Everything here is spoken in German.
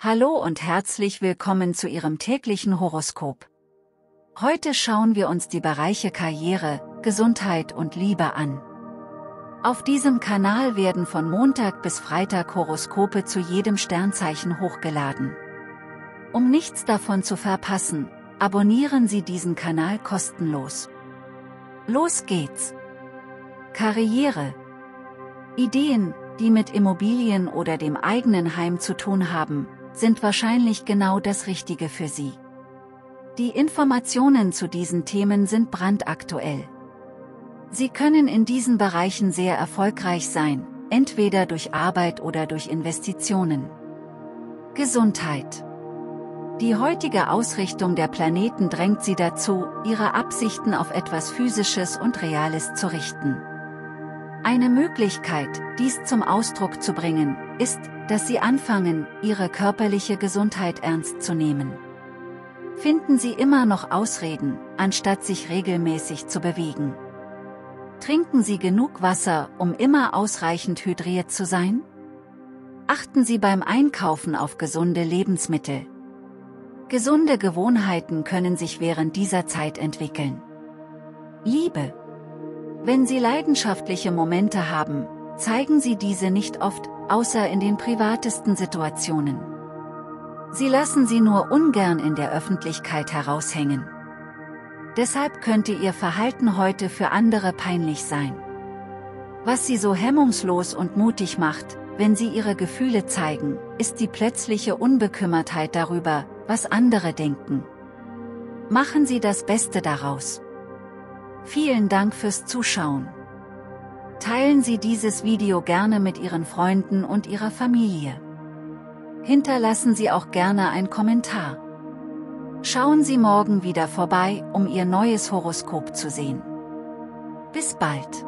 Hallo und herzlich willkommen zu Ihrem täglichen Horoskop. Heute schauen wir uns die Bereiche Karriere, Gesundheit und Liebe an. Auf diesem Kanal werden von Montag bis Freitag Horoskope zu jedem Sternzeichen hochgeladen. Um nichts davon zu verpassen, abonnieren Sie diesen Kanal kostenlos. Los geht's! Karriere Ideen, die mit Immobilien oder dem eigenen Heim zu tun haben, sind wahrscheinlich genau das Richtige für Sie. Die Informationen zu diesen Themen sind brandaktuell. Sie können in diesen Bereichen sehr erfolgreich sein, entweder durch Arbeit oder durch Investitionen. Gesundheit Die heutige Ausrichtung der Planeten drängt Sie dazu, Ihre Absichten auf etwas Physisches und Reales zu richten. Eine Möglichkeit, dies zum Ausdruck zu bringen, ist, dass Sie anfangen, Ihre körperliche Gesundheit ernst zu nehmen. Finden Sie immer noch Ausreden, anstatt sich regelmäßig zu bewegen. Trinken Sie genug Wasser, um immer ausreichend hydriert zu sein? Achten Sie beim Einkaufen auf gesunde Lebensmittel. Gesunde Gewohnheiten können sich während dieser Zeit entwickeln. Liebe. Wenn Sie leidenschaftliche Momente haben, zeigen Sie diese nicht oft, außer in den privatesten Situationen. Sie lassen sie nur ungern in der Öffentlichkeit heraushängen. Deshalb könnte Ihr Verhalten heute für andere peinlich sein. Was Sie so hemmungslos und mutig macht, wenn Sie Ihre Gefühle zeigen, ist die plötzliche Unbekümmertheit darüber, was andere denken. Machen Sie das Beste daraus. Vielen Dank fürs Zuschauen. Teilen Sie dieses Video gerne mit Ihren Freunden und Ihrer Familie. Hinterlassen Sie auch gerne einen Kommentar. Schauen Sie morgen wieder vorbei, um Ihr neues Horoskop zu sehen. Bis bald.